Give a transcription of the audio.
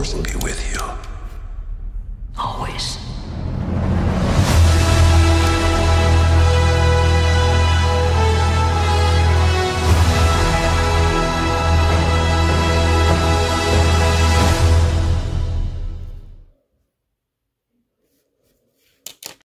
force be with you. Always.